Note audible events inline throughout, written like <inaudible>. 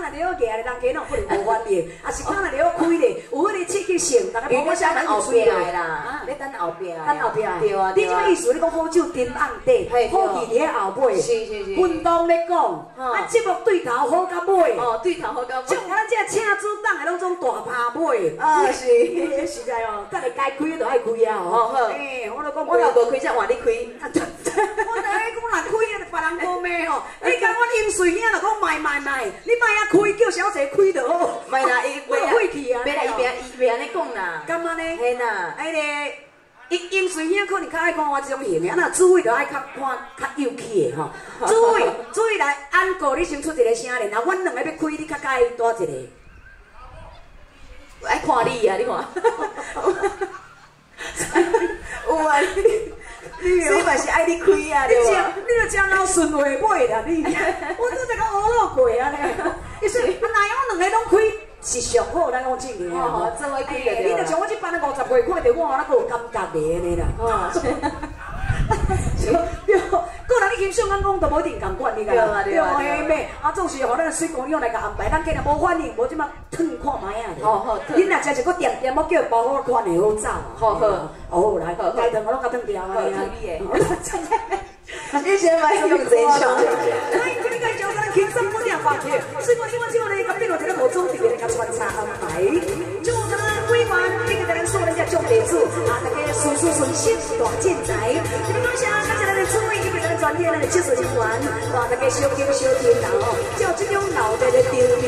若了举咧，人家拢不能无反应，<laughs> 啊是看若了开咧，有迄个刺激性，大家因为想等后壁的啦，你等后壁，等后壁，对啊，你即个意思，你讲好酒沉暗底，好气伫咧后尾，是是是，运动咧讲，啊节目对头好到尾，哦对头好到尾，像咱这请主党的拢种大趴尾，啊是，<laughs> 实在哦，等下该开就爱开啊，哦好，哎，我都讲我若无开则换你开，我 <laughs> 就爱讲若开啊，别人无骂吼，你甲我饮水囝就讲卖卖卖，你卖啊开，叫小姐开就好，卖啦 <laughs> 伊袂晦气啊，别啦伊别伊别安尼讲啦，干嘛呢？嘿啦，哎咧。伊饮水遐可能较爱看我这种型的，啊那主位就爱较看较幼气的吼。<laughs> 主位主位来安哥，你先出一个声咧，那阮两个要开，你较介意多一个。爱看你啊，你看。<laughs> 有啊，嘛是爱你开啊，你这你就将老顺话买啦，你。<laughs> 我拄才讲乌老过啊咧，伊说啊，哪样两个拢开？是上好，咱讲真个哦，做位开个对。你着像我即班的五十岁看着我，那个有感觉的安尼啦。哦。<laughs> 对，个人你欣赏咱讲都无一定共款，你讲对啊，嘿妹，啊总是互咱水公用来甲安排，咱今日无反应，无即马烫看卖啊。好好，恁若食一个点点，我叫包好看的好走。好好，哦来，该烫我拢甲烫掉啊。<laughs> 你先买用这枪。欢迎各位观众，咱轻松不点发球，水果希望今晚呢，甲边路一个无总直的甲穿插安排，祝咱委员，这个咱所有人家种地主，啊大家事事顺心，大进财。这边感谢，这边咱的，技术人员，大家小金小天啦哦，叫这种老的的丢面。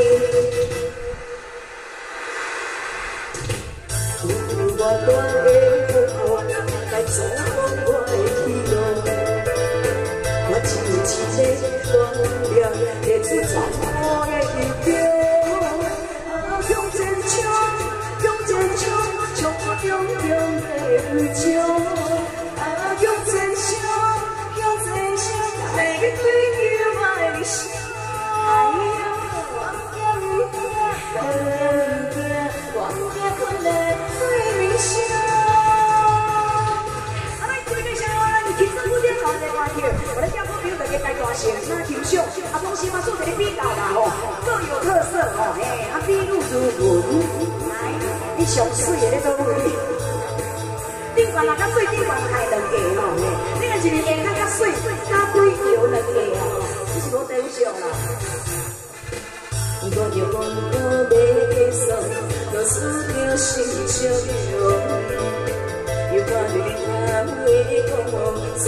我的话题，我来调。大家该大声，那欣赏，啊，同时嘛做一个比较啦吼，各有特色吼，嘿，啊，比如如云，你上水的咧做位，顶悬啊，较水顶悬开两个吼，嘿，你若是下较较水，较水桥两个啊，这是无得上啦。我着讲我要送，着思着心相拥，又看着你安慰讲，三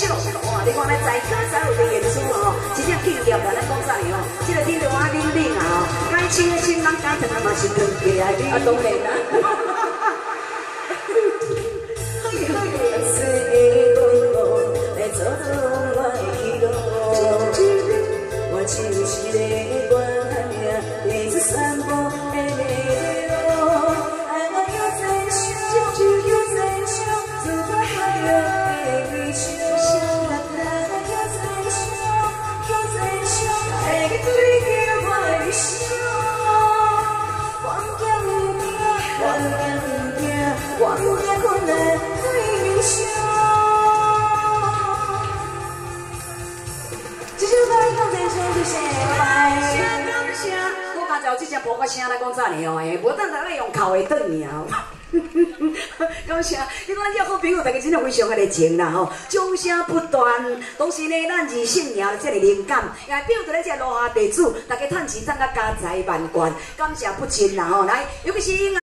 清凉秀，哇！你看咱在歌载舞的演出哦，真正敬业啦！咱讲啥哩哦？这个听着我冷冷啊哦，该亲的亲，人该疼的嘛是疼起来的。啊，当然啦。我这只播个声来讲咋呢哦？无等下来用口的转尔。<laughs> 感谢，你看咱这好朋友，大家真的非常的热情啦吼，掌声不断。同时呢，咱二性娘这个灵感，也表着咱这落下地主，大家趁钱赚个家财万贯，感谢不尽啦吼。来，尤其是。